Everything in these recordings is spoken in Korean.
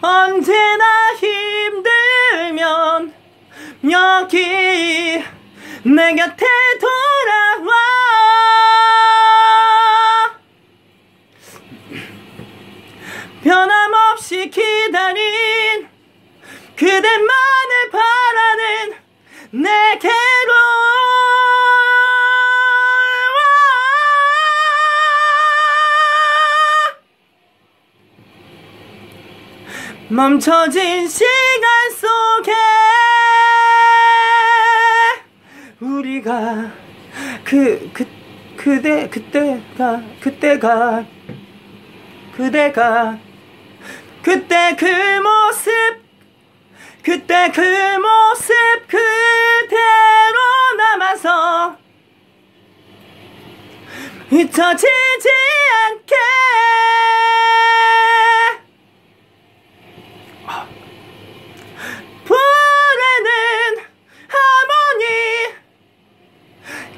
언제나 힘들면 여기 내 곁에 돌아와. 변함없이 기다린 그대만을 바라는 내게로 멈춰진 시간 속에 우리가 그, 그, 그대, 그때가, 그때가, 그대가, 그때 그 모습, 그때 그 모습 그대로 남아서 잊혀지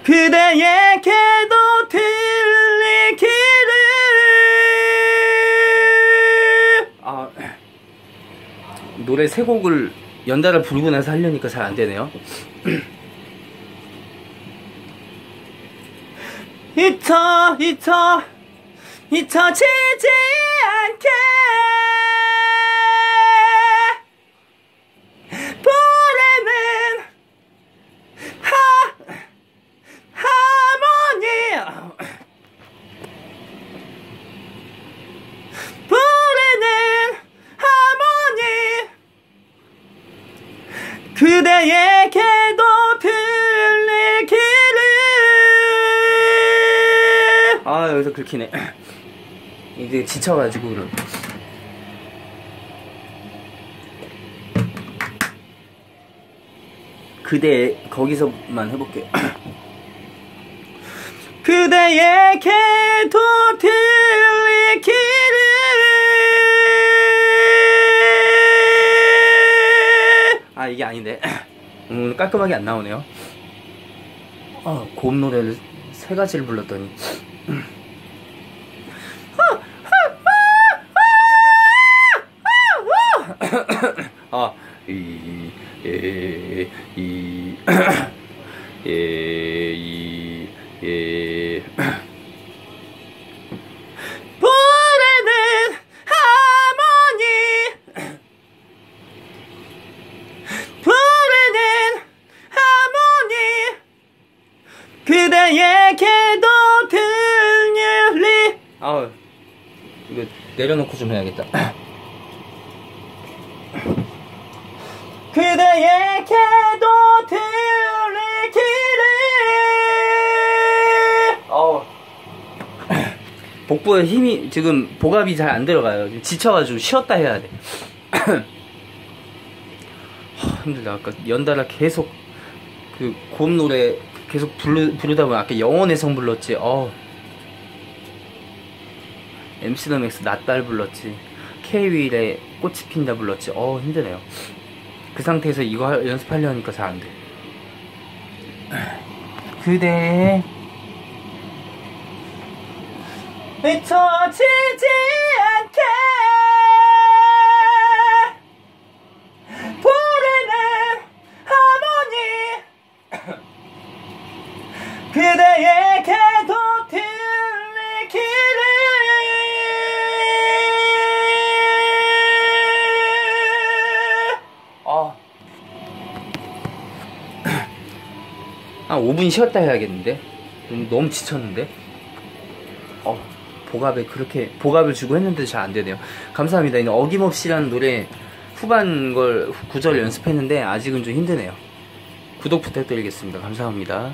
그대에게도 들리기를 아 노래 세 곡을 연달아 부르고 나서 하려니까 잘 안 되네요. 잊혀 잊혀 잊혀지지 않게 보내는 하 하모니 부르는 하모니 그대에게도 들리기를. 아 여기서 긁히네. 이제 지쳐가지고 그럼 그대 거기서만 해볼게요 그대에게도 들리 아 이게 아닌데. 음, 깔끔하게 안 나오네요. 아, 고음 노래를 세 가지를 불렀더니. 아, 이, 에, 이, 에, 이, 에. 그대에게도 들리. 아우 이거 내려놓고 좀 해야겠다. 그대에게도 들리기를. 어우 복부에 힘이 지금 복압이 잘 안 들어가요. 지금 지쳐가지고 쉬었다 해야 돼. 하, 힘들다. 아까 연달아 계속 그 고음 노래 계속 부르, 부르다 보면 아까 영혼의 성 불렀지. 어 MC 더 맥스 낮달 불렀지. K-윌의 꽃이 핀다 불렀지. 어 힘드네요. 그 상태에서 이거 할- 연습하려니까 잘 안돼. 그대. 잊혀지지 않게 한 5분 쉬었다 해야겠는데? 너무, 지쳤는데? 어, 복압에 그렇게 복압을 주고 했는데 잘 안 되네요. 감사합니다. 이는 어김없이라는 노래 후반 걸 구절 연습했는데 아직은 좀 힘드네요. 구독 부탁드리겠습니다. 감사합니다